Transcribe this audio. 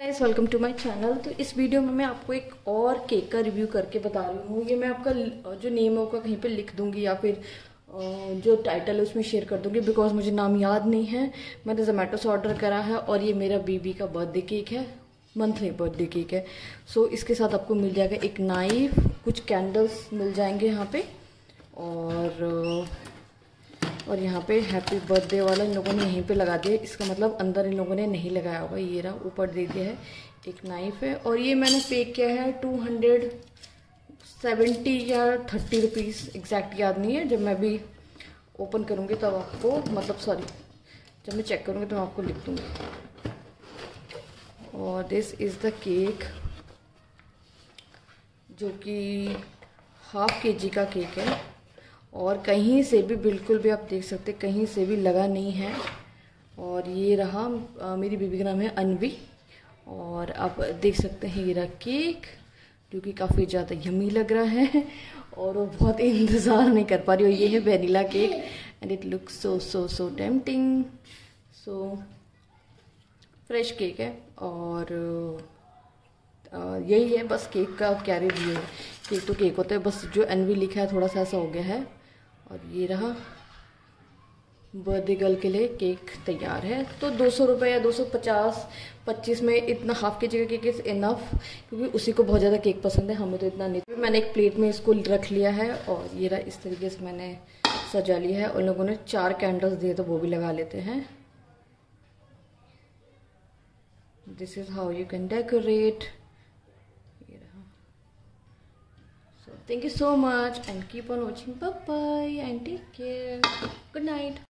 Guys welcome to my channel तो इस video में मैं आपको एक और केक का रिव्यू करके बता रही हूँ। ये मैं आपका जो नेम है उसका कहीं पे लिख दूँगी या फिर जो टाइटल है उसमें शेयर कर दूँगी बिकॉज़ मुझे नाम याद नहीं है। मैंने जोमेटो से ऑर्डर करा है और ये मेरा बीबी का बर्थडे केक है। मंथली बर्थडे केक है। सो so, इसके साथ आपको मिल जाएगा एक नाइफ कुछ कैंडल्स मिल जाएँगे यहाँ पे। और और यहाँ पे हैप्पी बर्थडे वाला इन लोगों ने यहीं पे लगा दिया। इसका मतलब अंदर इन लोगों ने नहीं लगाया होगा, ये रहा, ऊपर दे दिया है। एक नाइफ है और ये मैंने पे किया है टू हंड्रेड सेवेंटी या थर्टी रुपीज़ एग्जैक्ट याद नहीं है। जब मैं भी ओपन करूँगी तब आपको मतलब सॉरी जब मैं चेक करूँगी तो मैं आपको लिख दूँगी। और दिस इज़ द केक जो कि हाफ़ के जी का केक है। और कहीं से भी बिल्कुल भी आप देख सकते कहीं से भी लगा नहीं है। और ये रहा आ, मेरी बीबी का नाम है अनवी। और आप देख सकते हैं ये रहा केक जो कि काफ़ी ज़्यादा यमी लग रहा है और वो बहुत इंतज़ार नहीं कर पा रही। और ये है vanilla cake and it look so so so tempting so fresh cake है। और यही है बस केक का क्या रिव्यू है। केक तो केक होता है बस जो एनवी लिखा है थोड़ा सा ऐसा हो गया है। और ये रहा बर्थडे गर्ल के लिए केक तैयार है। तो दो सौ रुपये या दो सौ पचास, पच्चीस में इतना हाफ़ के जी का केक इज़ इनफ क्योंकि उसी को बहुत ज़्यादा केक पसंद है, हमें तो इतना नहीं। मैंने एक प्लेट में इसको रख लिया है और ये रहा इस तरीके से मैंने सजा लिया है। उन लोगों ने चार कैंडल्स दिए तो वो भी लगा लेते हैं। This is how you can decorate thank you so much and keep on watching. Bye bye and take care. Good night